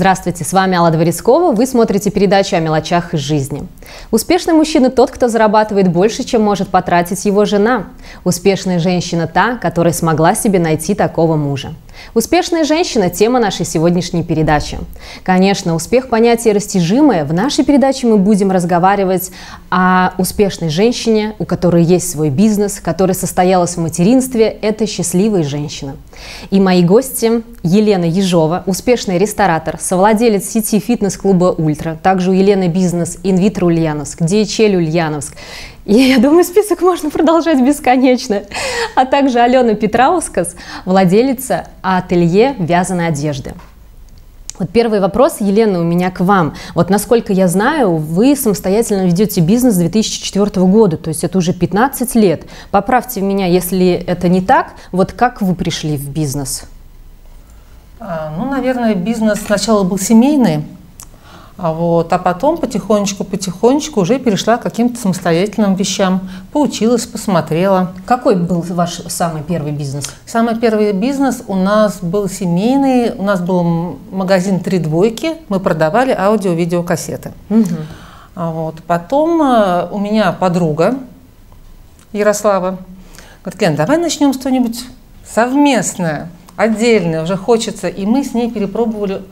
Здравствуйте, с вами Алла Дворецкова. Вы смотрите передачу о мелочах из жизни. Успешный мужчина тот, кто зарабатывает больше, чем может потратить его жена. Успешная женщина та, которая смогла себе найти такого мужа. Успешная женщина – тема нашей сегодняшней передачи. Конечно, успех – понятие растяжимое. В нашей передаче мы будем разговаривать о успешной женщине, у которой есть свой бизнес, которая состоялась в материнстве. Это счастливая женщина. И мои гости – Елена Ежова, успешный ресторатор, совладелец сети фитнес-клуба «Ультра», также у Елены бизнес «Инвитро Ульяновск», DHL Ульяновск, и я думаю, список можно продолжать бесконечно. А также Алена Петраускас, владелица ателье вязаной одежды. Вот первый вопрос, Елена, у меня к вам. Вот насколько я знаю, вы самостоятельно ведете бизнес с 2004 года, то есть это уже 15 лет. Поправьте меня, если это не так. Вот как вы пришли в бизнес? А, ну, наверное, бизнес сначала был семейный, вот, а потом потихонечку-потихонечку уже перешла к каким-то самостоятельным вещам. Поучилась, посмотрела. Какой был ваш самый первый бизнес? Самый первый бизнес у нас был семейный. У нас был магазин «Три двойки». Мы продавали аудио-видеокассеты. Угу. А вот. Потом а, у меня подруга Ярослава говорит, Лен, давай начнем что-нибудь совместное, отдельное, уже хочется. И мы с ней перепробовали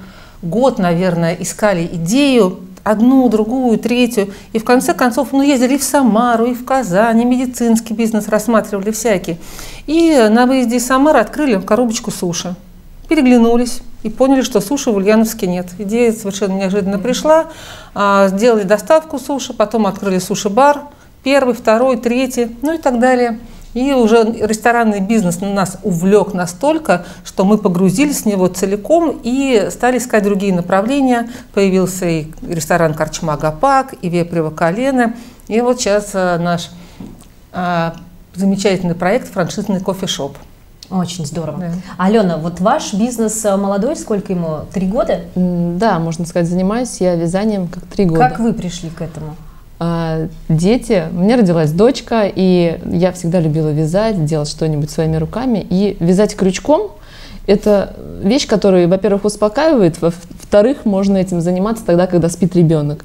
год, наверное, искали идею, одну, другую, третью. И в конце концов, ну, ездили и в Самару, и в Казань, и медицинский бизнес рассматривали всякий. И на выезде из Самары открыли коробочку суши. Переглянулись и поняли, что суши в Ульяновске нет. Идея совершенно неожиданно пришла. А, сделали доставку суши, потом открыли суши-бар. Первый, второй, третий, ну и так далее. И уже ресторанный бизнес нас увлек настолько, что мы погрузились в него целиком и стали искать другие направления. Появился и ресторан Корчма Гапак, и Вепрево колено. И вот сейчас э, наш а, замечательный проект франшизный кофешоп. Очень здорово. Да. Алена, вот ваш бизнес э, молодой, сколько ему? Три года? Да, можно сказать, занимаюсь я вязанием как три года. Как вы пришли к этому? А, дети. У меня родилась дочка, и я всегда любила вязать, делать что-нибудь своими руками. И вязать крючком – это вещь, которая, во-первых, успокаивает, во-вторых, можно этим заниматься тогда, когда спит ребенок.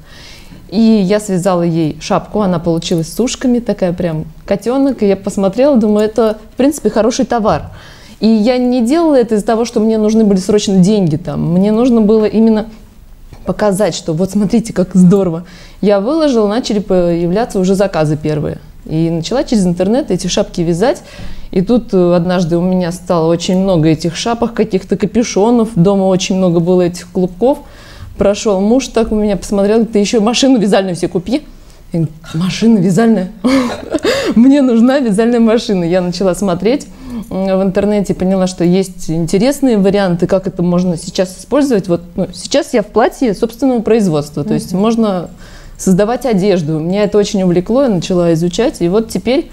И я связала ей шапку, она получилась с ушками, такая прям котенок, и я посмотрела, думаю, это, в принципе, хороший товар. И я не делала это из-за того, что мне нужны были срочно деньги там. Мне нужно было именно показать, что вот смотрите, как здорово. Я выложила, начали появляться уже заказы первые. И начала через интернет эти шапки вязать. И тут э, однажды у меня стало очень много этих шапок, каких-то капюшонов. Дома очень много было этих клубков. Прошел муж, так у меня посмотрел, ты еще машину вязальную все купи. Машина вязальная? Мне нужна вязальная машина. Я начала смотреть в интернете, поняла, что есть интересные варианты, как это можно сейчас использовать. Вот ну, сейчас я в платье собственного производства, то есть можно создавать одежду. Меня это очень увлекло, я начала изучать, и вот теперь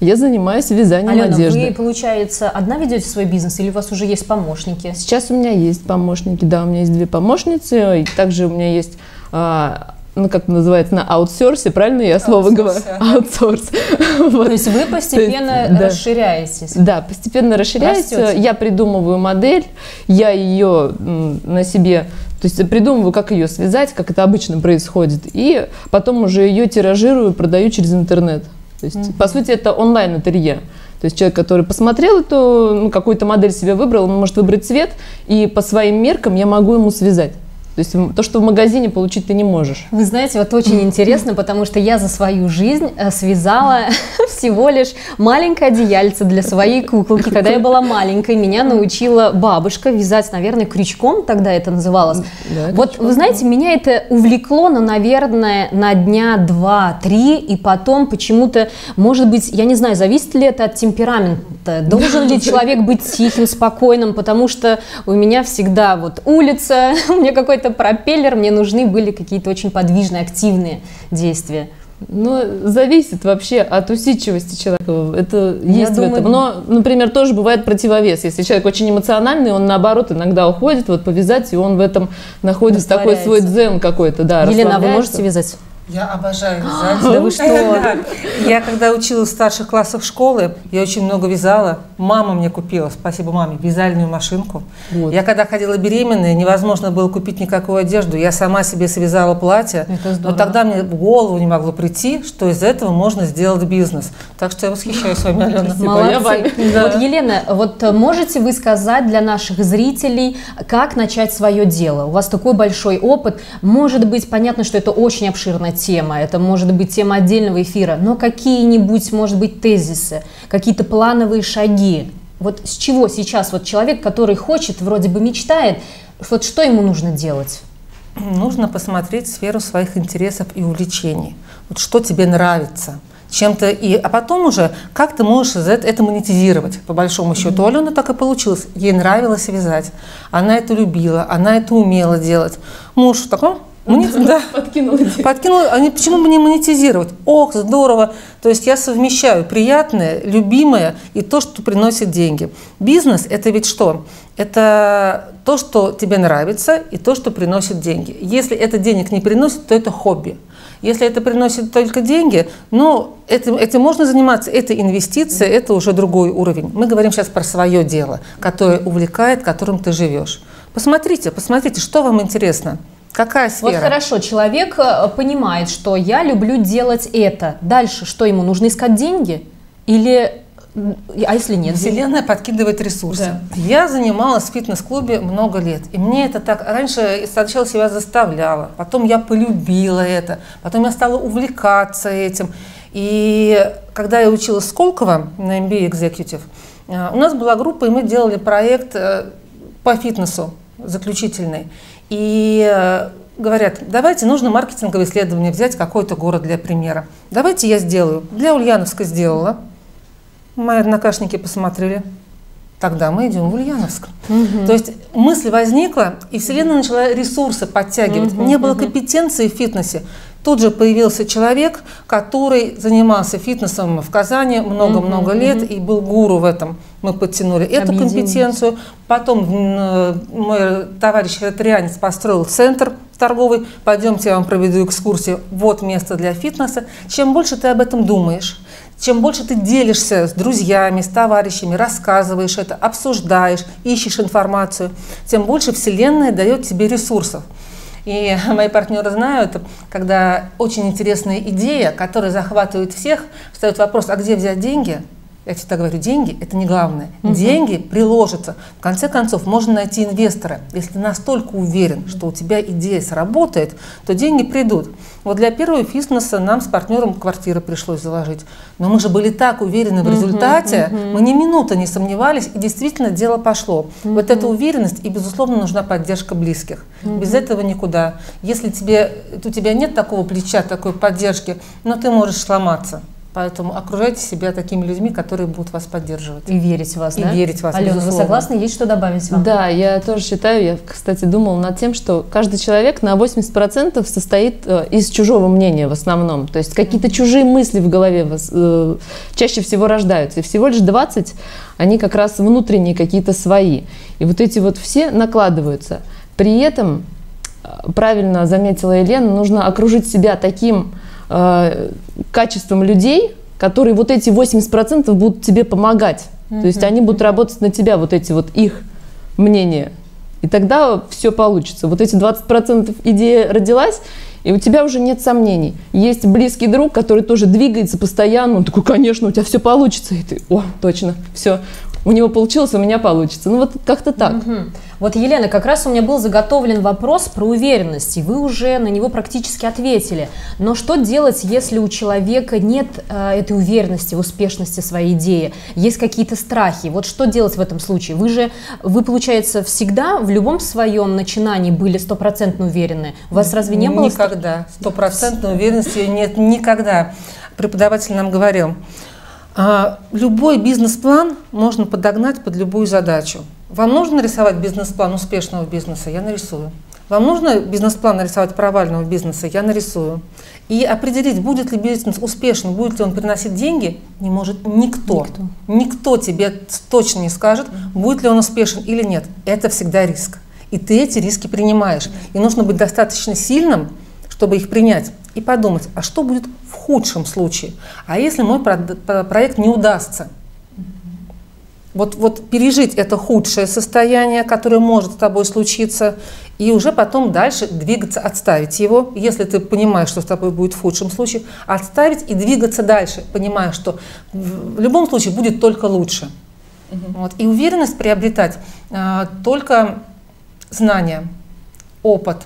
я занимаюсь вязанием Алена, одежды. вы, получается, одна ведете свой бизнес или у вас уже есть помощники? Сейчас у меня есть помощники, да, у меня есть две помощницы, и также у меня есть а, ну, как называется, на аутсорсе, правильно я слово говорю? Аутсорс. То есть вы постепенно расширяетесь? Да, постепенно расширяюсь. Я придумываю модель, я ее на себе то есть придумываю, как ее связать, как это обычно происходит, и потом уже ее тиражирую, продаю через интернет. То есть, по сути, это онлайн-ателье. То есть человек, который посмотрел эту, ну, какую-то модель себе выбрал, он может выбрать цвет, и по своим меркам я могу ему связать. То есть то, что в магазине получить ты не можешь. Вы знаете, вот очень интересно, потому что я за свою жизнь э, связала всего лишь маленькое одеяльце для своей куколки. Когда я была маленькой, меня научила бабушка вязать, наверное, крючком тогда это называлось. Да, вот крючком. вы знаете, меня это увлекло, но, наверное, на дня два-три, и потом почему-то, может быть, я не знаю, зависит ли это от темперамента, должен ли человек быть тихим, спокойным, потому что у меня всегда вот улица, у меня какой-то какой-то пропеллер, мне нужны были какие-то очень подвижные, активные действия. Ну, зависит вообще от усидчивости человека. Это Я есть думаю, в этом. Но, например, тоже бывает противовес. Если человек очень эмоциональный, он наоборот иногда уходит вот повязать, и он в этом находит такой свой дзен какой-то. Да, Елена, а вы можете вязать? Я обожаю вязать. Да вы что? Я когда училась в старших классах школы, я очень много вязала. Мама мне купила, спасибо маме, вязальную машинку. Вот. Я когда ходила беременная, невозможно было купить никакую одежду. Я сама себе связала платье. Это здорово. Но тогда мне в голову не могло прийти, что из этого можно сделать бизнес. Так что я восхищаюсь вами, Алена. Молодцы. вами. Вот, Елена, вот э, можете вы сказать для наших зрителей, как начать свое дело? У вас такой большой опыт. Может быть, понятно, что это очень обширная тема, это может быть тема отдельного эфира, но какие-нибудь, может быть, тезисы, какие-то плановые шаги? Вот с чего сейчас вот человек, который хочет, вроде бы мечтает, вот что ему нужно делать? Нужно посмотреть сферу своих интересов и увлечений. Вот что тебе нравится чем-то и, а потом уже как ты можешь это, это монетизировать по большому счету. У Алены так и получилось. Ей нравилось вязать, она это любила, она это умела делать. Муж такой, «Мони- да, Подкинула идею. подкинул, они почему бы не монетизировать? Ох, здорово. То есть я совмещаю приятное, любимое и то, что приносит деньги. Бизнес – это ведь что? Это то, что тебе нравится и то, что приносит деньги. Если это денег не приносит, то это хобби. Если это приносит только деньги, ну, этим, этим можно заниматься, это инвестиция, это уже другой уровень. Мы говорим сейчас про свое дело, которое увлекает, которым ты живешь. Посмотрите, посмотрите, что вам интересно. Какая Вот сфера? хорошо, человек э, понимает, что я люблю делать это. Дальше что ему нужно искать деньги или а если нет? денег? Вселенная подкидывает ресурсы. Я занималась в фитнес-клубе много лет. И мне это так... Раньше сначала себя заставляла, потом я полюбила это, потом я стала увлекаться этим. И когда я училась в Сколково на MBA Executive, э, у нас была группа, и мы делали проект э, по фитнесу заключительный. И э, говорят, давайте нужно маркетинговое исследование взять, какой-то город для примера. Давайте я сделаю. Для Ульяновска сделала. Мои однокашники посмотрели. Тогда мы идем в Ульяновск. То есть мысль возникла, и Вселенная начала ресурсы подтягивать. Не было компетенции в фитнесе. Тут же появился человек, который занимался фитнесом в Казани много-много лет и был гуру в этом. Мы подтянули эту компетенцию. Потом м, мой товарищ ветерианец построил центр торговый. Пойдемте, я вам проведу экскурсию. Вот место для фитнеса. Чем больше ты об этом думаешь, чем больше ты делишься с друзьями, с товарищами, рассказываешь это, обсуждаешь, ищешь информацию, тем больше Вселенная дает тебе ресурсов. И мои партнеры знают, когда очень интересная идея, которая захватывает всех, встает вопрос, а где взять деньги? Я всегда говорю, деньги – это не главное. Деньги приложатся. В конце концов, можно найти инвестора. Если ты настолько уверен, что у тебя идея сработает, то деньги придут. Вот для первого фитнеса нам с партнером квартиры пришлось заложить. Но мы же были так уверены в результате, мы ни минуты не сомневались, и действительно дело пошло. Вот эта уверенность, и, безусловно, нужна поддержка близких. Без этого никуда. Если тебе, у тебя нет такого плеча, такой поддержки, но ты можешь сломаться. Поэтому окружайте себя такими людьми, которые будут вас поддерживать. И верить в вас, И да? верить в вас, Алена, вы безусловно. согласны? Есть что добавить вам? Да, я тоже считаю, я, кстати, думала над тем, что каждый человек на 80% состоит э, из чужого мнения в основном. То есть какие-то чужие мысли в голове вос- э, чаще всего рождаются. И всего лишь 20, они как раз внутренние какие-то свои. И вот эти вот все накладываются. При этом, э, правильно заметила Елена, нужно окружить себя таким э, качеством людей, которые вот эти 80% будут тебе помогать. То есть они будут работать на тебя, вот эти вот их мнения. И тогда все получится. Вот эти 20% идея родилась, и у тебя уже нет сомнений. Есть близкий друг, который тоже двигается постоянно. Он такой, конечно, у тебя все получится. И ты, о, точно, все. У него получилось, у меня получится. Ну вот как-то так. Мгм. Вот, Елена, как раз у меня был заготовлен вопрос про уверенность, и вы уже на него практически ответили. Но что делать, если у человека нет э, этой уверенности в успешности своей идеи? Есть какие-то страхи? Вот что делать в этом случае? Вы же, вы, получается, всегда в любом своем начинании были стопроцентно уверены? У вас разве не было? Никогда. Стопроцентной уверенности нет никогда. Преподаватель нам говорил, любой бизнес-план можно подогнать под любую задачу. Вам нужно нарисовать бизнес-план успешного бизнеса? Я нарисую. Вам нужно бизнес-план нарисовать провального бизнеса? Я нарисую. И определить, будет ли бизнес успешным, будет ли он приносить деньги, не может никто. Никто. Никто тебе точно не скажет, будет ли он успешен или нет. Это всегда риск. И ты эти риски принимаешь. И нужно быть достаточно сильным, чтобы их принять и подумать, а что будет в худшем случае? А если мой проект не удастся? Вот, вот пережить это худшее состояние, которое может с тобой случиться, и уже потом дальше двигаться, отставить его, если ты понимаешь, что с тобой будет в худшем случае, отставить и двигаться дальше, понимая, что в любом случае будет только лучше. Угу. Вот. И уверенность приобретать а, только знания, опыт,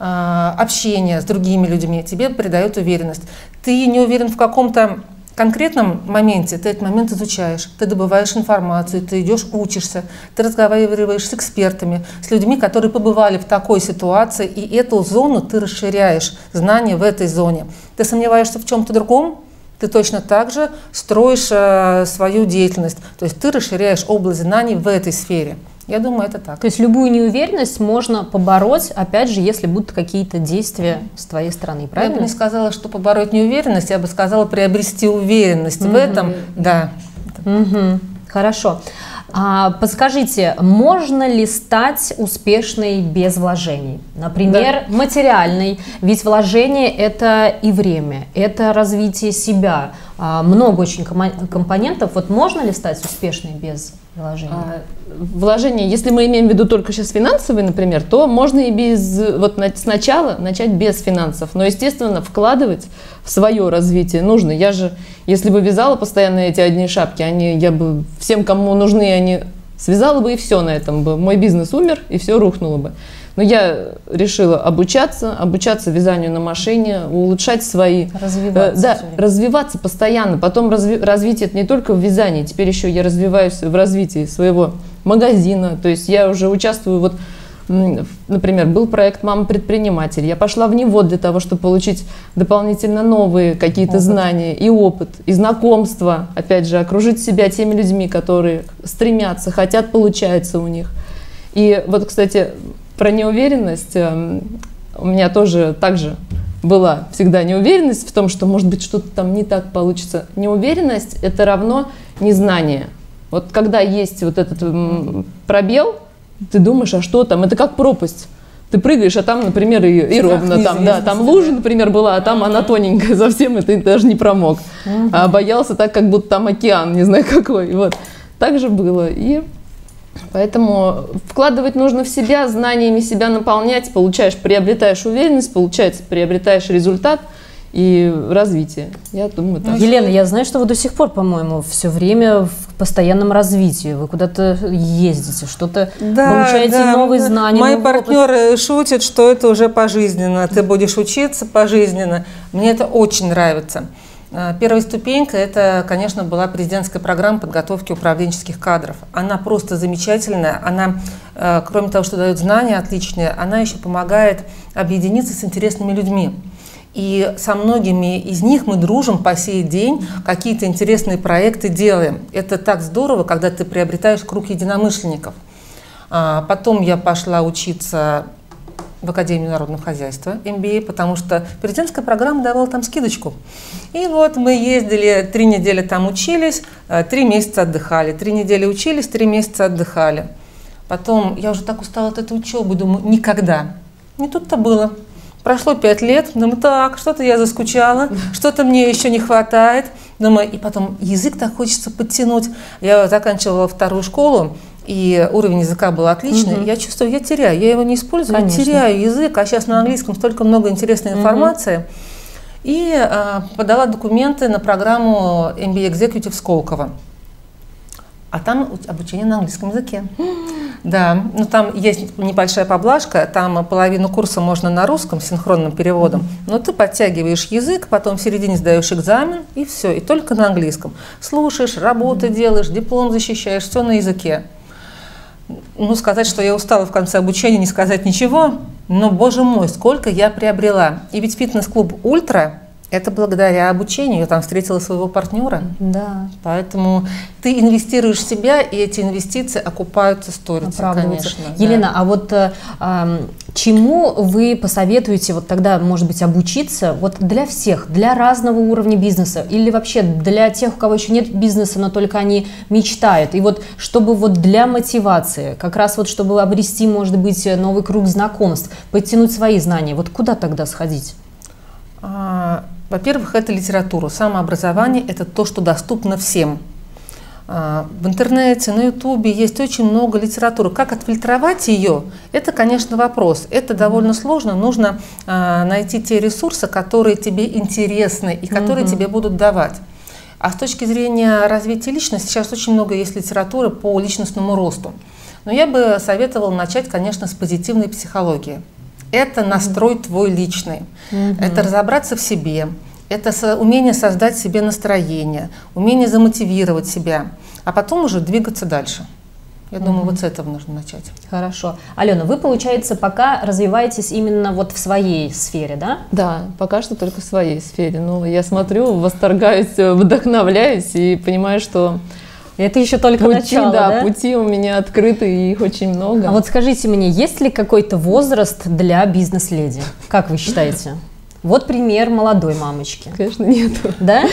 общение с другими людьми тебе придает уверенность. Ты не уверен в каком-то конкретном моменте ты этот момент изучаешь, ты добываешь информацию, ты идешь, учишься, ты разговариваешь с экспертами, с людьми, которые побывали в такой ситуации, и эту зону ты расширяешь, знания в этой зоне. Ты сомневаешься в чем-то другом, ты точно так же строишь э, свою деятельность, то есть ты расширяешь область знаний в этой сфере. Я думаю, это так. То есть любую неуверенность можно побороть, опять же, если будут какие-то действия с твоей стороны, правильно? Я бы не сказала, что побороть неуверенность, я бы сказала приобрести уверенность угу. в этом, да. Угу. Хорошо. А, подскажите, можно ли стать успешной без вложений? Например, да. материальной, ведь вложение это и время, это развитие себя, много очень компонентов. Вот можно ли стать успешной без вложения? А, вложения, если мы имеем в виду только сейчас финансовые, например, то можно и без, вот сначала начать без финансов, но, естественно, вкладывать в свое развитие нужно. Я же, если бы вязала постоянно эти одни шапки, они, я бы всем, кому нужны, они связала бы и все на этом бы. Мой бизнес умер, и все рухнуло бы. Но я решила обучаться, обучаться вязанию на машине, улучшать свои... Развиваться. Э, да, развиваться постоянно. Потом разви, развитие это не только в вязании, теперь еще я развиваюсь в развитии своего магазина. То есть я уже участвую вот например, был проект «Мама предприниматель». Я пошла в него для того, чтобы получить дополнительно новые какие-то знания и опыт, и знакомства. Опять же, окружить себя теми людьми, которые стремятся, хотят, получается у них. И вот, кстати, про неуверенность эм, у меня тоже также была всегда неуверенность в том, что может быть что-то там не так получится. Неуверенность – это равно незнание. Вот когда есть вот этот пробел – ты думаешь, а что там? Это как пропасть. Ты прыгаешь, а там, например, и, и ровно там, да, там лужа, например, была, а там она тоненькая совсем, и ты даже не промок. А боялся так, как будто там океан, не знаю какой. Вот. Так же было. И Поэтому вкладывать нужно в себя, знаниями себя наполнять, получаешь, приобретаешь уверенность, получается, приобретаешь результат – и развитие. Я думаю, так. Елена, я знаю, что вы до сих пор, по-моему, все время в постоянном развитии. Вы куда-то ездите, что-то да, получаете да, новые знания. Мои партнеры опыт. шутят, что это уже пожизненно. Ты будешь учиться пожизненно. Мне это очень нравится. А, первая ступенька – это, конечно, была президентская программа подготовки управленческих кадров. Она просто замечательная. Она, а, кроме того, что дает знания отличные, она еще помогает объединиться с интересными людьми. И со многими из них мы дружим по сей день, какие-то интересные проекты делаем. Это так здорово, когда ты приобретаешь круг единомышленников. А потом я пошла учиться в Академию народного хозяйства, MBA, потому что президентская программа давала там скидочку. И вот мы ездили, три недели там учились, э, три месяца отдыхали. Три недели учились, три месяца отдыхали. Потом я уже так устала от этой учебы, думаю, никогда. Не тут-то было. Прошло пять лет, думаю, так, что-то я заскучала, что-то мне еще не хватает. Думаю, и потом язык так хочется подтянуть. Я заканчивала вторую школу, и уровень языка был отличный. Угу. Я чувствую, я теряю, я его не использую, Конечно. теряю язык, а сейчас на английском столько много интересной информации. Угу. И а, подала документы на программу MBA Executive Сколково. А там обучение на английском языке. Да, ну там есть небольшая поблажка, там половину курса можно на русском синхронным переводом, но ты подтягиваешь язык, потом в середине сдаешь экзамен и все, и только на английском. Слушаешь, работы делаешь, диплом защищаешь, все на языке. Ну, сказать, что я устала в конце обучения, не сказать ничего, но, боже мой, сколько я приобрела. И ведь фитнес-клуб «Ультра» Это благодаря обучению. Я там встретила своего партнера. Да. Поэтому ты инвестируешь в себя, и эти инвестиции окупаются сторицей, конечно. Елена, да. а вот э, чему вы посоветуете вот тогда, может быть, обучиться вот для всех, для разного уровня бизнеса или вообще для тех, у кого еще нет бизнеса, но только они мечтают? И вот чтобы вот для мотивации, как раз вот чтобы обрести, может быть, новый круг знакомств, подтянуть свои знания, вот куда тогда сходить? А, во-первых, это литература. Самообразование – это то, что доступно всем. А, в интернете, на ютубе есть очень много литературы. Как отфильтровать ее, это, конечно, вопрос. Это довольно сложно. Нужно а, найти те ресурсы, которые тебе интересны и которые тебе будут давать. А с точки зрения развития личности, сейчас очень много есть литературы по личностному росту. Но я бы советовала начать, конечно, с позитивной психологии. Это настрой mm-hmm. твой личный. Mm-hmm. Это разобраться в себе. Это со, умение создать себе настроение, умение замотивировать себя, а потом уже двигаться дальше. Я mm-hmm. думаю, вот с этого нужно начать. Хорошо. Алена, вы, получается, пока развиваетесь именно вот в своей сфере, да? Да, пока что только в своей сфере. Ну, я смотрю, восторгаюсь, вдохновляюсь и понимаю, что это еще только пути, начало, да, да? пути у меня открыты, и их очень много. А вот скажите мне, есть ли какой-то возраст для бизнес-леди? Как вы считаете? Вот пример молодой мамочки. Конечно, нету. Да?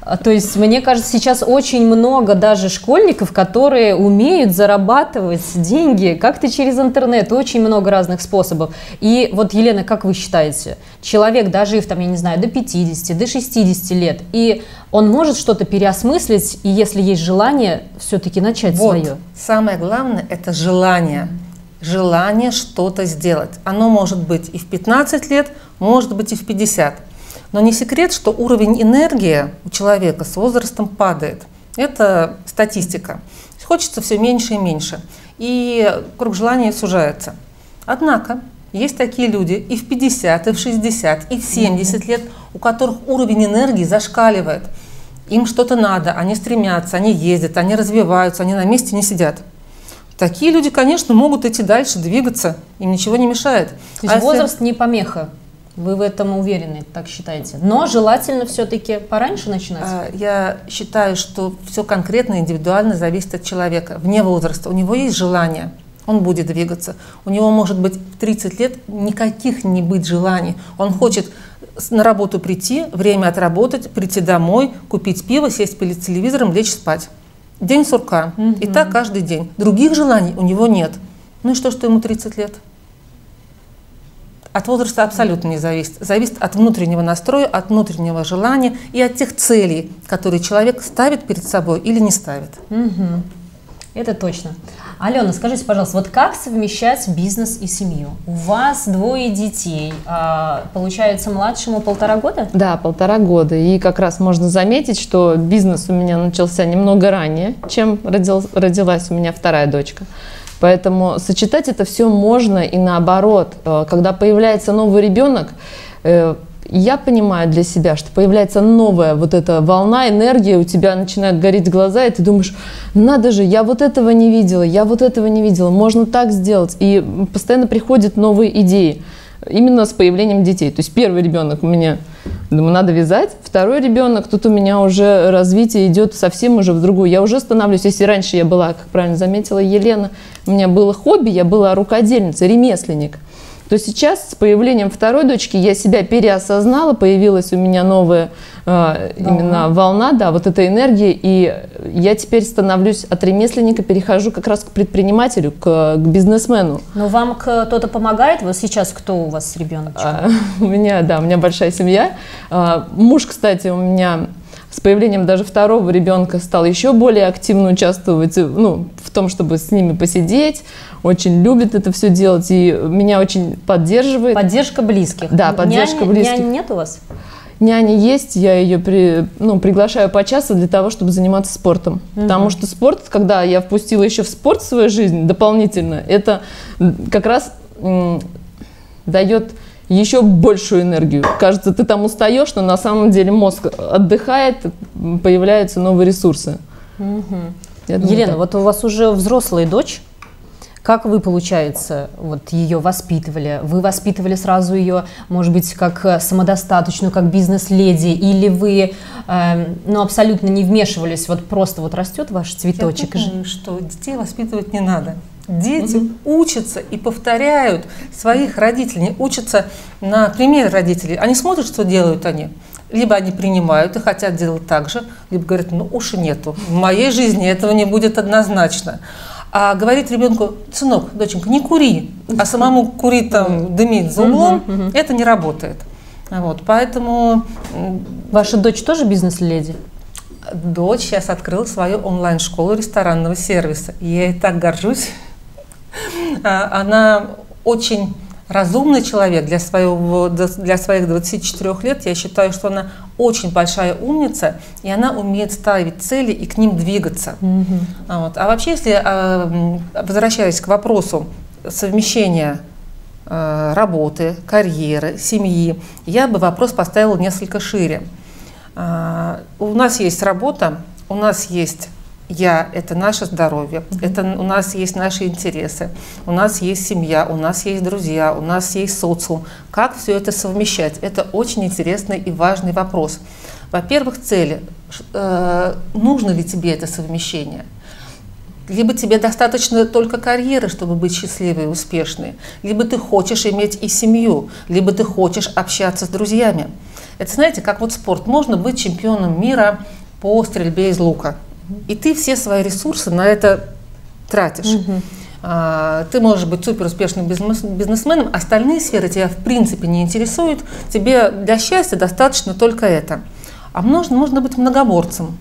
А, то есть, мне кажется, сейчас очень много даже школьников, которые умеют зарабатывать деньги как-то через интернет. Очень много разных способов. И вот, Елена, как вы считаете, человек, дожив там, я не знаю, до 50, до 60 лет, и он может что-то переосмыслить, и если есть желание, все-таки начать вот. свое? Самое главное – это желание желание что-то сделать. Оно может быть и в 15 лет, может быть и в 50. Но не секрет, что уровень энергии у человека с возрастом падает. Это статистика. Хочется все меньше и меньше. И круг желания сужается. Однако есть такие люди и в 50, и в 60, и в 70 лет, у которых уровень энергии зашкаливает. Им что-то надо, они стремятся, они ездят, они развиваются, они на месте не сидят. Такие люди, конечно, могут идти дальше, двигаться, им ничего не мешает. То есть а возраст если... не помеха? Вы в этом уверены, так считаете? Но желательно все-таки пораньше начинать? А, я считаю, что все конкретно, индивидуально зависит от человека, вне возраста. У него есть желание, он будет двигаться. У него может быть в 30 лет никаких не быть желаний. Он хочет на работу прийти, время отработать, прийти домой, купить пиво, сесть перед телевизором, лечь спать. День сурка. Угу. И так каждый день. Других желаний у него нет. Ну и что, что ему 30 лет? От возраста абсолютно не зависит. Зависит от внутреннего настроя, от внутреннего желания и от тех целей, которые человек ставит перед собой или не ставит. Угу. Это точно. Алена, скажите, пожалуйста, вот как совмещать бизнес и семью? У вас двое детей, а, получается, младшему полтора года? Да, полтора года. И как раз можно заметить, что бизнес у меня начался немного ранее, чем родил, родилась у меня вторая дочка. Поэтому сочетать это все можно и наоборот. Э, когда появляется новый ребенок, э, я понимаю для себя, что появляется новая вот эта волна энергии, у тебя начинают гореть глаза, и ты думаешь, надо же, я вот этого не видела, я вот этого не видела, можно так сделать. И постоянно приходят новые идеи именно с появлением детей. То есть первый ребенок у меня, думаю, надо вязать, второй ребенок, тут у меня уже развитие идет совсем уже в другую. Я уже становлюсь, если раньше я была, как правильно заметила Елена, у меня было хобби, я была рукодельница, ремесленник то сейчас с появлением второй дочки я себя переосознала, появилась у меня новая э, именно волна, да, вот этой энергии, и я теперь становлюсь от ремесленника, перехожу как раз к предпринимателю, к, к бизнесмену. Но вам кто-то помогает? Вот сейчас кто у вас ребенок? А, у меня, да, у меня большая семья. А, муж, кстати, у меня с появлением даже второго ребенка стал еще более активно участвовать ну, в том, чтобы с ними посидеть, очень любит это все делать и меня очень поддерживает. Поддержка близких. Да, поддержка Няни, близких. Няни нет у вас? Няня есть, я ее при, ну, приглашаю по часу для того, чтобы заниматься спортом. Угу. Потому что спорт, когда я впустила еще в спорт в свою жизнь дополнительно, это как раз дает еще большую энергию. Кажется, ты там устаешь, но на самом деле мозг отдыхает, появляются новые ресурсы. Угу. Думаю, Елена, так. вот у вас уже взрослая дочь. Как вы, получается, вот ее воспитывали? Вы воспитывали сразу ее, может быть, как э, самодостаточную, как бизнес-леди, или вы, э, ну, абсолютно не вмешивались, вот просто вот растет ваш цветочек? Я думаю, что детей воспитывать не надо. Дети угу. учатся и повторяют своих родителей, учатся на примере родителей. Они смотрят, что делают они. Либо они принимают и хотят делать так же, либо говорят, ну уши нету. В моей жизни этого не будет однозначно. А говорить ребенку, сынок, доченька, не кури, а самому курить там, дымить за углом, это не работает. Вот, поэтому Ваша дочь тоже бизнес-леди? дочь сейчас открыла свою онлайн-школу ресторанного сервиса. И я ей так горжусь. А, Она очень разумный человек для, своего, для своих 24 лет. Я считаю, что она очень большая умница, и она умеет ставить цели и к ним двигаться. А, вот. а вообще, если а, возвращаясь к вопросу совмещения работы, карьеры, семьи, я бы вопрос поставила несколько шире. У нас есть работа, у нас есть я – это наше здоровье, это у нас есть наши интересы, у нас есть семья, у нас есть друзья, у нас есть социум. Как все это совмещать? Это очень интересный и важный вопрос. Во-первых, цели. Э, нужно ли тебе это совмещение? Либо тебе достаточно только карьеры, чтобы быть счастливой и успешной, либо ты хочешь иметь и семью, либо ты хочешь общаться с друзьями. Это, знаете, как вот спорт. Можно быть чемпионом мира по стрельбе из лука. И ты все свои ресурсы на это тратишь. А, Ты можешь быть супер успешным бизнес- бизнесменом, остальные сферы тебя в принципе не интересуют. Тебе для счастья достаточно только это. А можно, можно быть многоборцем.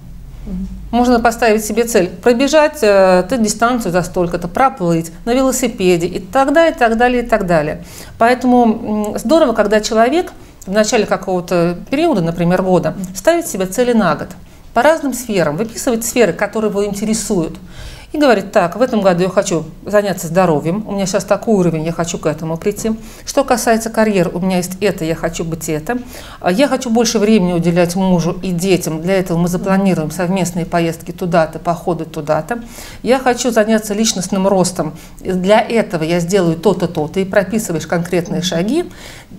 Можно поставить себе цель пробежать э, ты дистанцию за столько-то, проплыть на велосипеде и так далее, и так далее, и так далее. Поэтому здорово, когда человек в начале какого-то периода, например, года, ставит себе цели на год по разным сферам, выписывает сферы, которые его интересуют. И говорит, так, в этом году я хочу заняться здоровьем, у меня сейчас такой уровень, я хочу к этому прийти. Что касается карьеры, у меня есть это, я хочу быть это. А Я хочу больше времени уделять мужу и детям, для этого мы запланируем совместные поездки туда-то, походы туда-то. Я хочу заняться личностным ростом, для этого я сделаю то-то, то-то, и прописываешь конкретные шаги,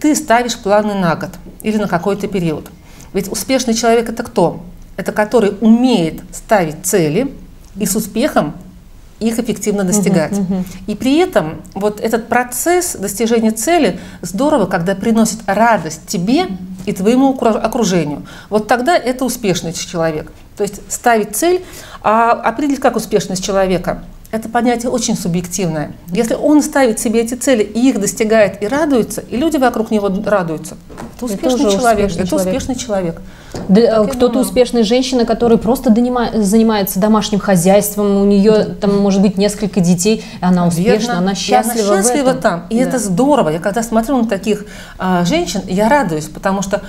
ты ставишь планы на год или на какой-то период. Ведь успешный человек это кто? Это который умеет ставить цели и с успехом их эффективно достигать. И при этом вот этот процесс достижения цели здорово, когда приносит радость тебе и твоему окру- окружению. Вот тогда это успешный человек. То есть ставить цель, а определить как успешность человека. Это понятие очень субъективное. Если он ставит себе эти цели и их достигает и радуется, и люди вокруг него радуются, это успешный уже человек. успешный это человек. успешный человек. Да, э, Кто-то успешная женщина, которая просто донима- занимается домашним хозяйством, у нее там может быть несколько детей, и она успешна, Верно. она И счастлива, она счастлива в этом. там. И Да. это здорово. Я когда смотрю на таких а, женщин, я радуюсь, потому что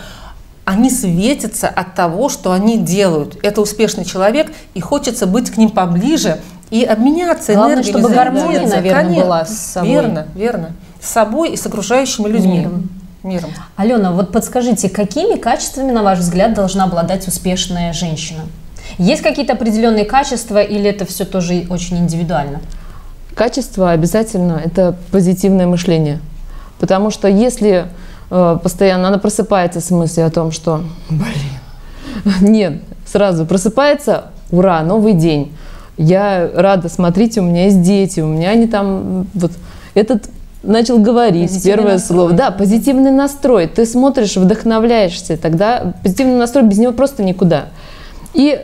они светятся от того, что они делают. Это успешный человек, и хочется быть к ним поближе и обменяться Главное, энергией. чтобы гармония, наверное, Конечно. была с собой. Верно, верно. С собой и с окружающими людьми. Миром. Миром. Алена, вот подскажите, какими качествами, на ваш взгляд, должна обладать успешная женщина? Есть какие-то определенные качества или это все тоже очень индивидуально? Качество обязательно это позитивное мышление. Потому что если э, постоянно она просыпается с мыслью о том, что блин, нет, сразу просыпается, ура, новый день. Я рада, смотрите, у меня есть дети, у меня они там вот этот начал говорить Позитивный первое настрой. слово. Да, позитивный настрой. Ты смотришь, вдохновляешься, тогда позитивный настрой без него просто никуда. И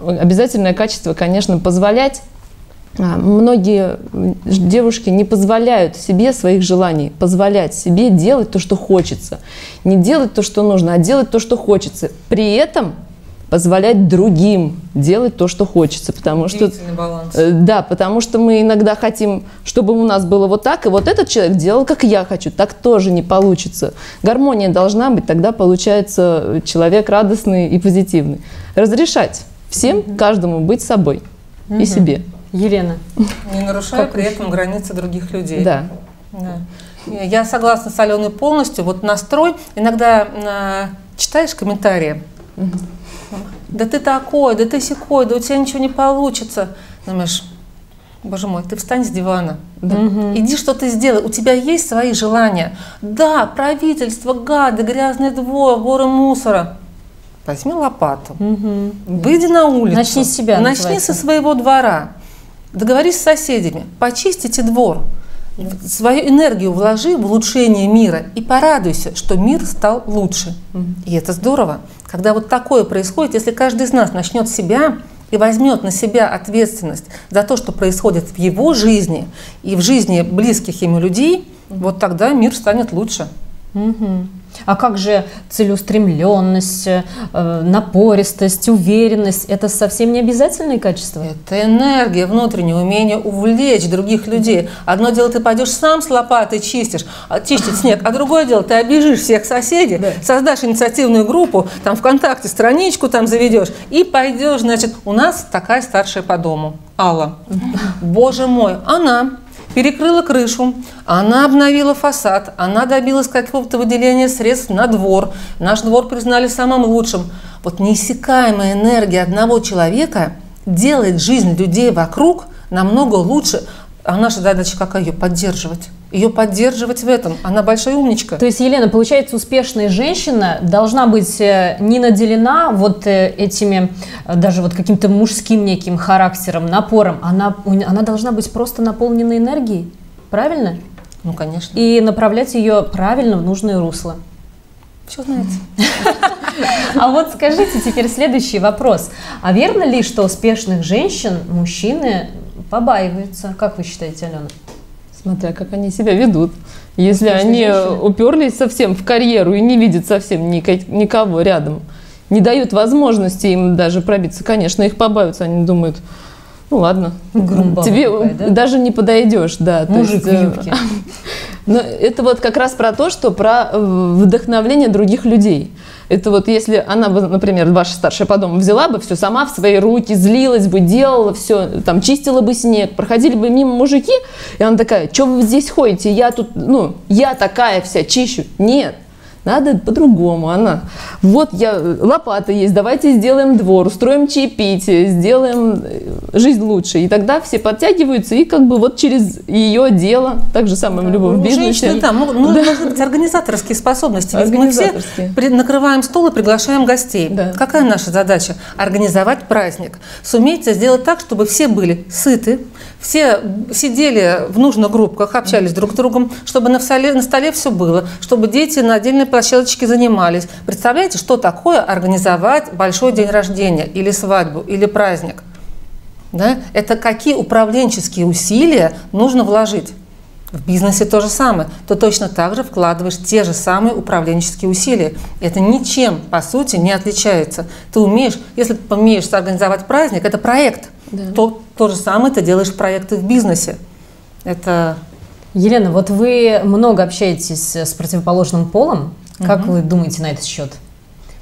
обязательное качество, конечно, позволять а, Многие девушки не позволяют себе своих желаний, позволять себе делать то, что хочется. Не делать то, что нужно, а делать то, что хочется. При этом позволять другим делать то, что хочется. Потому что, баланс. э, да, потому что мы иногда хотим, чтобы у нас было вот так, и вот этот человек делал, как я хочу. Так тоже не получится. Гармония должна быть, тогда получается человек радостный и позитивный. Разрешать всем, каждому быть собой и себе. Елена. Не нарушая Как при этом границы других людей. Да. Да. Я согласна с Аленой полностью. Вот настрой, иногда а, читаешь комментарии, да ты такой, да ты секой, да у тебя ничего не получится. Думаешь, боже мой, ты встань с дивана. Иди что-то сделай. У тебя есть свои желания. Да, правительство, гады, грязный двор, горы мусора. Возьми лопату. Выйди на улицу. Начни с себя, Начни называется. со своего двора. Договорись с соседями. Почистите двор. Свою энергию вложи в улучшение мира и порадуйся, что мир стал лучше. И это здорово. Когда вот такое происходит, если каждый из нас начнет себя и возьмет на себя ответственность за то, что происходит в его жизни и в жизни близких ему людей, вот тогда мир станет лучше. Угу. А как же целеустремленность, э, напористость, уверенность? Это совсем не обязательные качества? Это энергия, внутреннее умение увлечь других людей. Одно дело, ты пойдешь сам с лопатой чистишь, а, чистить снег, а другое дело, ты обижишь всех соседей, да. создашь инициативную группу, там ВКонтакте страничку там заведешь и пойдешь, значит, у нас такая старшая по дому, Алла. Боже мой, она перекрыла крышу, она обновила фасад, она добилась какого-то выделения средств на двор. Наш двор признали самым лучшим. Вот неиссякаемая энергия одного человека делает жизнь людей вокруг намного лучше. А наша задача какая? Ее поддерживать ее поддерживать в этом. Она большая умничка. То есть, Елена, получается, успешная женщина должна быть э, не наделена вот э, этими, э, даже вот каким-то мужским неким характером, напором. Она, она должна быть просто наполнена энергией. Правильно? Ну, конечно. И направлять ее правильно в нужное русло. Все знаете. А вот скажите теперь следующий вопрос. А верно ли, что успешных женщин мужчины побаиваются? Как вы считаете, Алена? Смотря как они себя ведут. Если они женщины. уперлись совсем в карьеру и не видят совсем никого рядом, не дают возможности им даже пробиться, конечно, их побавятся, они думают, ну ладно, Грубо тебе такая, да? даже не подойдешь, да. Мужик есть, в юбке. Но это вот как раз про то, что про э, вдохновление других людей. Это вот если она бы, например, ваша старшая по дому взяла бы все сама в свои руки, злилась бы, делала все, там, чистила бы снег, проходили бы мимо мужики, и она такая, что вы здесь ходите, я тут, ну, я такая вся чищу. Нет, надо по-другому. Она, вот я, лопата есть, давайте сделаем двор, устроим чаепитие, сделаем э, жизнь лучше. И тогда все подтягиваются, и как бы вот через ее дело, так же самое да, в любом бизнесе. Женщины, да, могут, ну, да. быть организаторские способности. Ведь мы все накрываем стол и приглашаем гостей. Да. Какая наша задача? Организовать праздник. Суметь сделать так, чтобы все были сыты, все сидели в нужных группках, общались друг с другом, чтобы на столе, на столе все было, чтобы дети на отдельной площадочке занимались. Представляете, что такое организовать большой день рождения или свадьбу, или праздник? Да? Это какие управленческие усилия нужно вложить? В бизнесе то же самое. Ты точно так же вкладываешь те же самые управленческие усилия. Это ничем, по сути, не отличается. Ты умеешь, если ты умеешь организовать праздник, это проект – да. То, то же самое ты делаешь проекты в бизнесе. Это... Елена, вот вы много общаетесь с противоположным полом. Как угу. вы думаете на этот счет?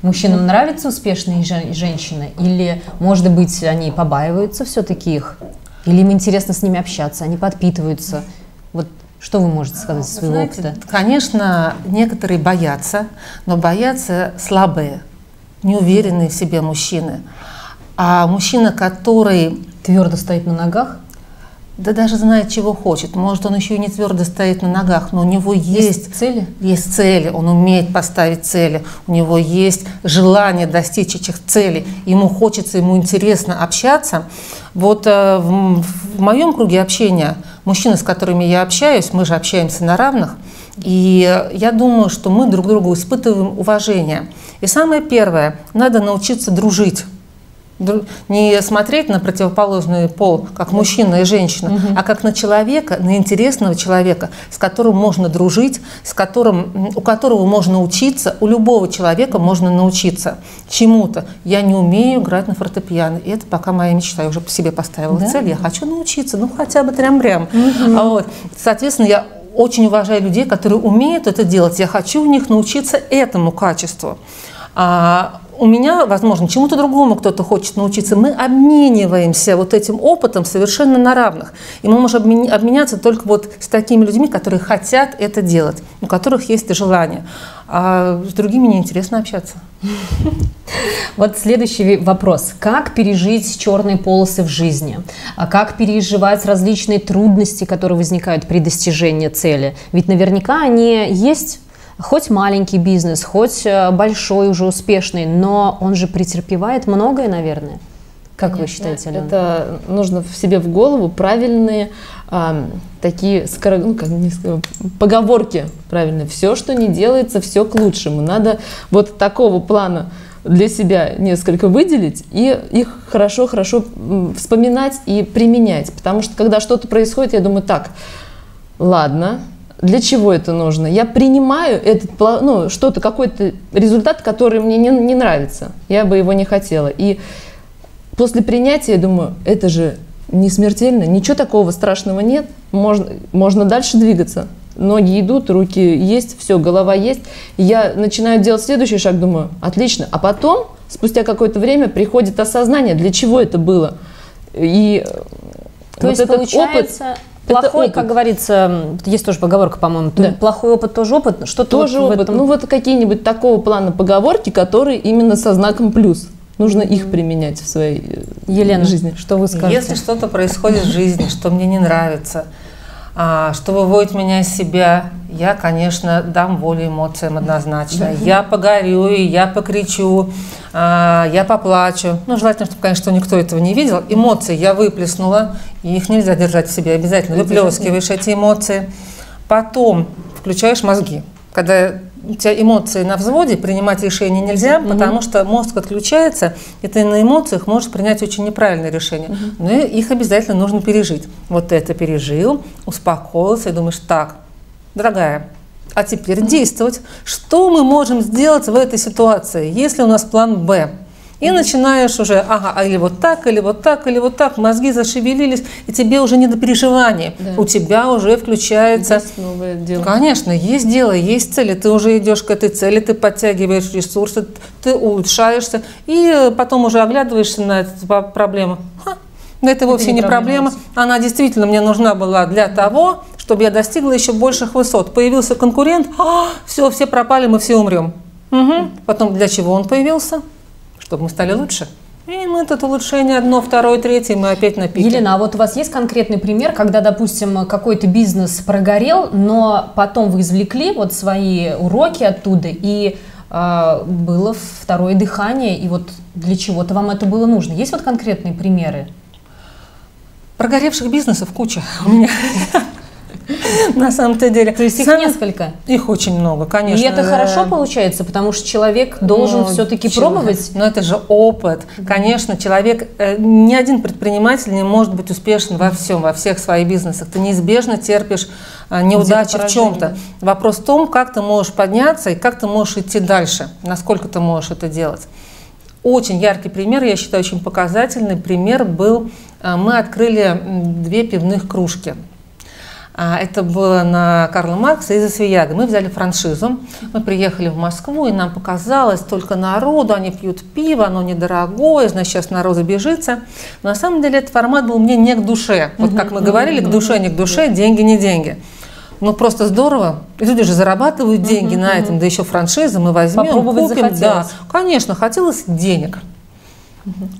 Мужчинам угу. нравятся успешные женщины? Или, может быть, они побаиваются все-таки их? Или им интересно с ними общаться, они подпитываются? Вот что вы можете сказать из своего Знаете, опыта? Конечно, некоторые боятся, но боятся слабые, неуверенные в себе мужчины. А мужчина, который твердо стоит на ногах, да даже знает, чего хочет. Может, он еще и не твердо стоит на ногах, но у него есть, есть цели. Есть цели, он умеет поставить цели, у него есть желание достичь этих целей, ему хочется, ему интересно общаться. Вот э, в, в моем круге общения мужчины, с которыми я общаюсь, мы же общаемся на равных, и я думаю, что мы друг другу испытываем уважение. И самое первое, надо научиться дружить не смотреть на противоположный пол, как мужчина и женщина, угу. а как на человека, на интересного человека, с которым можно дружить, с которым, у которого можно учиться, у любого человека можно научиться чему-то. Я не умею играть на фортепиано, и это пока моя мечта. Я уже по себе поставила да? цель, я хочу научиться, ну хотя бы трям-брям. Угу. Вот. Соответственно, я очень уважаю людей, которые умеют это делать. Я хочу у них научиться этому качеству. А, у меня, возможно, чему-то другому кто-то хочет научиться. Мы обмениваемся вот этим опытом совершенно на равных. И мы можем обменяться только вот с такими людьми, которые хотят это делать, у которых есть желание. А с другими неинтересно общаться. Вот следующий вопрос. Как пережить черные полосы в жизни? А как переживать различные трудности, которые возникают при достижении цели? Ведь наверняка они есть хоть маленький бизнес, хоть э, большой уже успешный, но он же претерпевает многое, наверное. Как Конечно, вы считаете, Алена? Это нужно в себе в голову правильные а, такие скоро, ну, как не скажу, поговорки правильные. Все, что не делается, все к лучшему. Надо вот такого плана для себя несколько выделить и их хорошо-хорошо вспоминать и применять. Потому что когда что-то происходит, я думаю, так, ладно, для чего это нужно. Я принимаю этот, ну, что-то, какой-то результат, который мне не, не нравится. Я бы его не хотела. И после принятия я думаю, это же не смертельно, ничего такого страшного нет, можно, можно дальше двигаться. Ноги идут, руки есть, все, голова есть. Я начинаю делать следующий шаг, думаю, отлично. А потом, спустя какое-то время, приходит осознание, для чего это было. И то вот есть этот получается... опыт Плохой, как говорится, есть тоже поговорка, по-моему, да. плохой опыт тоже опыт, что тоже вот опыт. Этом... Ну вот какие-нибудь такого плана поговорки, которые именно со знаком плюс. Нужно их применять в своей э, Елена, жизни. Что вы скажете? Если что-то происходит в жизни, что мне не нравится, что выводит меня из себя, я, конечно, дам волю эмоциям однозначно. Я погорю, я покричу, а, я поплачу. Ну, желательно, чтобы, конечно, никто этого не видел. Эмоции я выплеснула, и их нельзя держать в себе обязательно. Выплескиваешь эти эмоции. Потом включаешь мозги. Когда у тебя эмоции на взводе, принимать решения нельзя, угу. потому что мозг отключается, и ты на эмоциях можешь принять очень неправильное решение. Угу. Но их обязательно нужно пережить. Вот ты это пережил, успокоился и думаешь, так, дорогая, а теперь действовать. Что мы можем сделать в этой ситуации, если у нас план «Б»? И начинаешь уже, ага, а или вот так, или вот так, или вот так, мозги зашевелились, и тебе уже не до переживания. Да. У тебя уже включается... Есть новое дело. Конечно, есть дело, есть цели. Ты уже идешь к этой цели, ты подтягиваешь ресурсы, ты улучшаешься, и потом уже оглядываешься на эту проблему. Ха, это вовсе это не, не проблема. проблема. Она действительно мне нужна была для того, чтобы я достигла еще больших высот. Появился конкурент, а, все, все пропали, мы все умрем. Угу. Потом для чего он появился? Чтобы мы стали лучше. И мы тут улучшение одно, второе, третье, мы опять на пике. Елена, а вот у вас есть конкретный пример, когда, допустим, какой-то бизнес прогорел, но потом вы извлекли вот свои уроки оттуда, и э, было второе дыхание, и вот для чего-то вам это было нужно. Есть вот конкретные примеры? Прогоревших бизнесов куча у меня. на самом-то деле. То есть их Сам... несколько? Их очень много, конечно. И это хорошо получается, потому что человек должен ну, все-таки пробовать. Но это же опыт. Конечно, человек, э, ни один предприниматель не может быть успешен во всем, во всех своих бизнесах. Ты неизбежно терпишь э, неудачи в чем-то. Вопрос в том, как ты можешь подняться и как ты можешь идти дальше, насколько ты можешь это делать. Очень яркий пример, я считаю, очень показательный пример был, э, мы открыли две пивных кружки. А, это было на Карла Маркса из Свияга. Мы взяли франшизу, мы приехали в Москву, и нам показалось, только народу, они пьют пиво, оно недорогое, значит, сейчас народ забежится. Но на самом деле этот формат был мне не к душе. Вот как мы говорили, к душе, не к душе, деньги, не деньги. Ну, просто здорово. Люди же зарабатывают деньги на этом, да еще франшизы мы возьмем, Попробовать купим. Захотелось. Да, конечно, хотелось денег.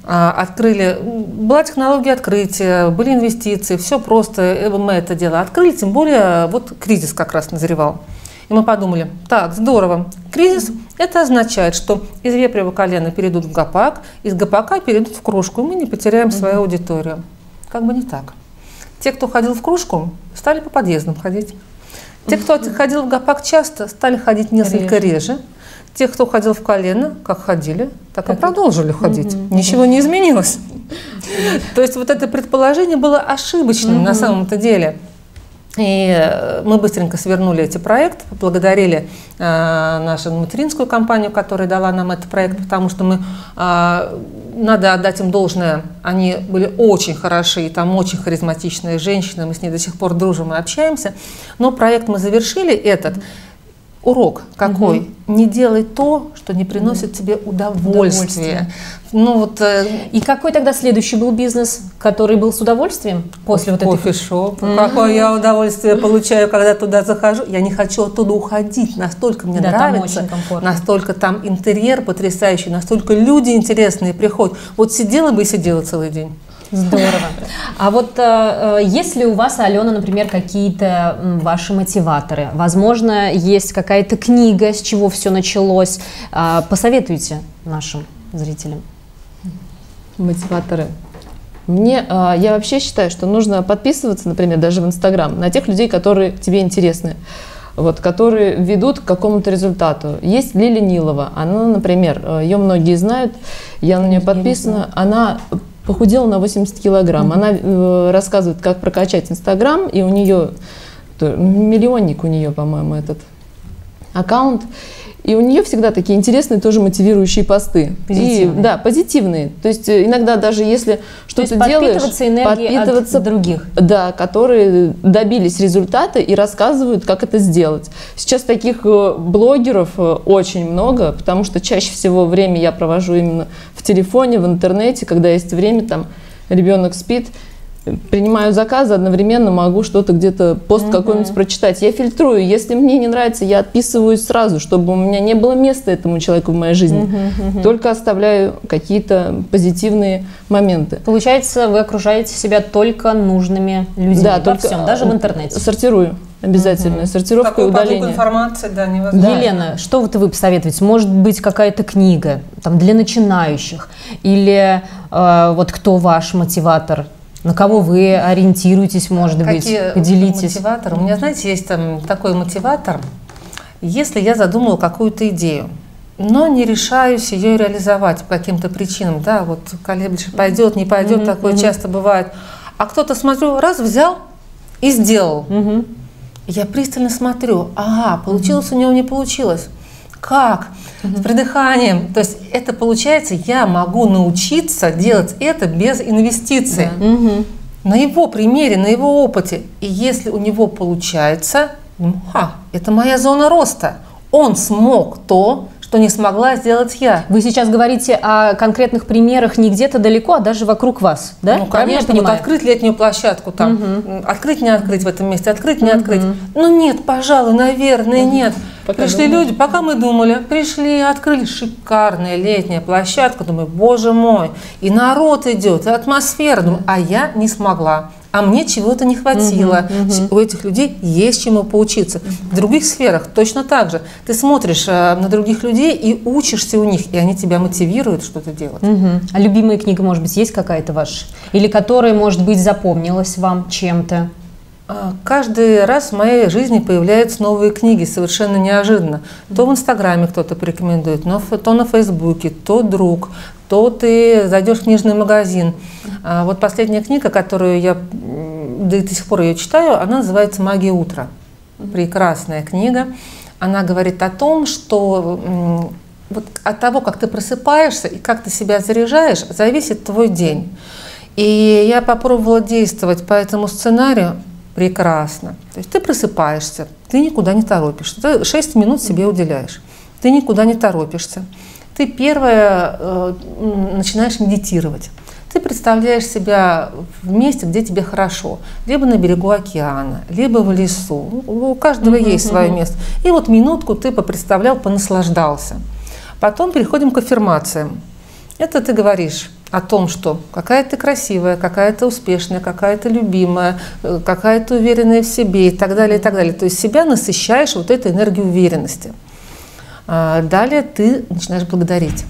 А, открыли, была технология открытия, были инвестиции, все просто, э, мы это дело открыли, тем более вот кризис как раз назревал. И мы подумали, так, здорово, кризис, это означает, что из вепрева колена перейдут в ГАПАК, из ГАПАКа перейдут в кружку, и мы не потеряем свою аудиторию. Как бы не так. Те, кто ходил в кружку, стали по подъездам ходить. Те, кто ходил в ГАПАК часто, стали ходить несколько реже. реже. Те, кто ходил в колено, как ходили, так и продолжили ходить. Ничего не изменилось. То есть вот это предположение было ошибочным на самом-то деле. И э, мы быстренько свернули эти проекты, поблагодарили э, нашу материнскую компанию, которая дала нам этот проект, потому что мы, э, надо отдать им должное, они были очень хороши, и там очень харизматичные женщины, мы с ней до сих пор дружим и общаемся. Но проект мы завершили этот. Урок какой? Угу. Не делай то, что не приносит угу. тебе удовольствие. удовольствие. Ну вот. Э... И какой тогда следующий был бизнес, который был с удовольствием после вот этой? Кофешоп. Mm-hmm. Какое я удовольствие получаю, когда туда захожу. Я не хочу оттуда уходить. Настолько мне да, нравится. Там очень комфортно. Настолько там интерьер потрясающий, настолько люди интересные приходят. Вот сидела бы и сидела целый день. Здорово. А вот э, э, есть ли у вас, Алена, например, какие-то ваши мотиваторы? Возможно, есть какая-то книга, с чего все началось. Э, посоветуйте нашим зрителям. Мотиваторы. Мне, э, я вообще считаю, что нужно подписываться, например, даже в Инстаграм, на тех людей, которые тебе интересны вот, которые ведут к какому-то результату. Есть Лили Нилова, она, например, э, ее многие знают, я на нее подписана, она похудела на 80 килограмм. Она э, рассказывает, как прокачать Инстаграм, и у нее то миллионник у нее, по-моему, этот аккаунт. И у нее всегда такие интересные, тоже мотивирующие посты. Позитивные. И, да, позитивные. То есть э, иногда даже если что-то делаешь... подпитываться энергией подпитываться, от других. Да, которые добились результата и рассказывают, как это сделать. Сейчас таких э, блогеров э, очень много, потому что чаще всего время я провожу именно в телефоне, в интернете, когда есть время, там ребенок спит, принимаю заказы, одновременно могу что-то где-то, пост какой-нибудь прочитать. Я фильтрую. Если мне не нравится, я отписываюсь сразу, чтобы у меня не было места этому человеку в моей жизни. Только оставляю какие-то позитивные моменты. Получается, вы окружаете себя только нужными людьми Да, во только всем, даже в интернете. Сортирую обязательно. Сортировка и Такой удаление. информации, да, невозможно. Елена, что вот вы посоветуете? Может быть, какая-то книга там, для начинающих? Или э, вот кто ваш мотиватор? На кого вы ориентируетесь, может быть? Какие Поделитесь. мотиваторы? У меня, знаете, есть там такой мотиватор. Если я задумала какую-то идею, но не решаюсь ее реализовать по каким-то причинам, да, вот колеблешь, пойдет, не пойдет, такое часто бывает. А кто-то, смотрю, раз взял и сделал. Мгм. Я пристально смотрю, ага, получилось у него, не получилось. Как? С придыханием. То есть это получается, я могу научиться делать это без инвестиций. Мгм. На его примере, на его опыте. И если у него получается, ну, ха, это моя зона роста. Он смог то, что не смогла сделать я. Вы сейчас говорите о конкретных примерах не где-то далеко, а даже вокруг вас, да? Ну, Правильно конечно, вот открыть летнюю площадку там, м, открыть, не открыть в этом месте, открыть, не открыть. Ну нет, пожалуй, наверное, нет. Пока пришли думали. люди, пока мы думали, пришли, открыли шикарная летняя площадка, думаю, боже мой, и народ идет, и атмосфера, думаю, а я не смогла. А мне чего-то не хватило. У этих людей есть чему поучиться. В других сферах точно так же. Ты смотришь э, на других людей и учишься у них, и они тебя мотивируют что-то делать. Мгм. А любимая книга, может быть, есть какая-то ваша? Или которая, может быть, запомнилась вам чем-то? А, Каждый раз в моей жизни появляются новые книги, совершенно неожиданно. То в Инстаграме кто-то порекомендует, то на Фейсбуке, то друг, то ты зайдешь в книжный магазин. А Вот последняя книга, которую я да и до сих пор ее читаю, она называется «Магия утра». Прекрасная книга. Она говорит о том, что вот от того, как ты просыпаешься и как ты себя заряжаешь, зависит твой день. И я попробовала действовать по этому сценарию прекрасно. То есть ты просыпаешься, ты никуда не торопишься, ты 6 минут себе уделяешь, ты никуда не торопишься. Ты первое э, начинаешь медитировать. Ты представляешь себя в месте, где тебе хорошо, либо на берегу океана, либо в лесу. У каждого есть свое место. И вот минутку ты попредставлял, понаслаждался. Потом переходим к аффирмациям. Это ты говоришь о том, что какая ты красивая, какая ты успешная, какая ты любимая, э, какая ты уверенная в себе и так далее, и так далее. То есть себя насыщаешь вот этой энергией уверенности. А Далее ты начинаешь благодарить.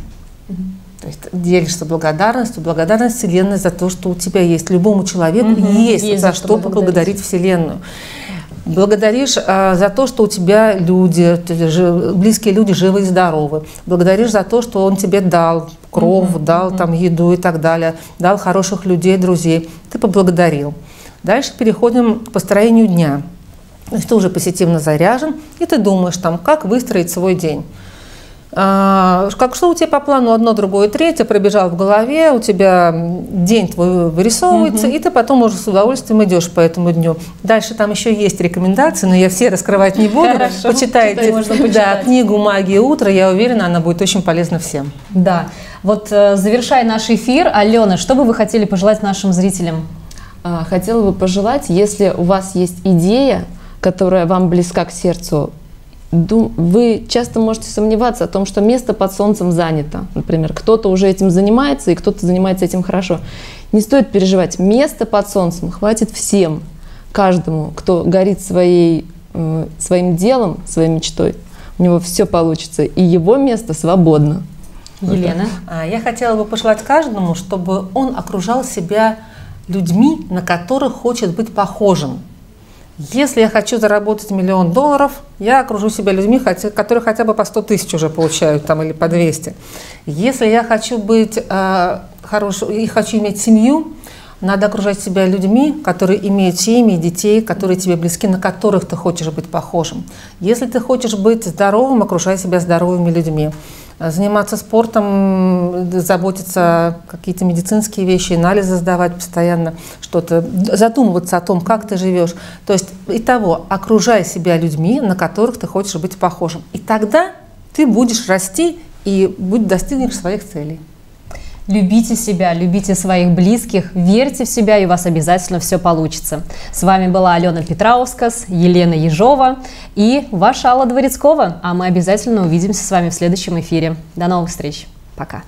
То есть делишься благодарностью, благодарность Вселенной за то, что у тебя есть. Любому человеку Мгм. есть, Есть за за что что поблагодарить Вселенную. Благодаришь а, за то, что у тебя люди, близкие люди живы и здоровы. Благодаришь за то, что он тебе дал кров, дал там еду и так далее, дал хороших людей, друзей. Ты поблагодарил. Дальше переходим к построению дня. То есть ты уже позитивно заряжен, и ты думаешь, там, как выстроить свой день. А, как что у тебя по плану одно, другое, третье пробежал в голове, у тебя день твой вырисовывается, и ты потом уже с удовольствием идешь по этому дню. Дальше там еще есть рекомендации, но я все раскрывать не буду. Хорошо. Почитайте да, книгу «Магия утра», я уверена, она будет очень полезна всем. Да. Вот э, завершая наш эфир, Алена, что бы вы хотели пожелать нашим зрителям? А, Хотела бы пожелать, если у вас есть идея, которая вам близка к сердцу, вы часто можете сомневаться о том, что место под солнцем занято. Например, кто-то уже этим занимается, и кто-то занимается этим хорошо. Не стоит переживать. Место под солнцем хватит всем, каждому, кто горит своей, э, своим делом, своей мечтой. У него все получится, и его место свободно. Елена? А, Я хотела бы пожелать каждому, чтобы он окружал себя людьми, на которых хочет быть похожим. Если я хочу заработать миллион долларов, я окружу себя людьми, которые хотя бы по 100 тысяч уже получают там, или по 200. Если я хочу быть э, хорош- и хочу иметь семью, Надо окружать себя людьми, которые имеют семьи, детей, которые тебе близки, на которых ты хочешь быть похожим. Если ты хочешь быть здоровым, окружай себя здоровыми людьми. Заниматься спортом, заботиться какие-то медицинские вещи, анализы сдавать постоянно, что-то, задумываться о том, как ты живешь. То есть, и того, окружай себя людьми, на которых ты хочешь быть похожим. И тогда ты будешь расти и будь достигнешь своих целей. Любите себя, любите своих близких, верьте в себя, и у вас обязательно все получится. С вами была Алена Петраускас, Елена Ежова и ваша Алла Дворецкова. А мы обязательно увидимся с вами в следующем эфире. До новых встреч. Пока.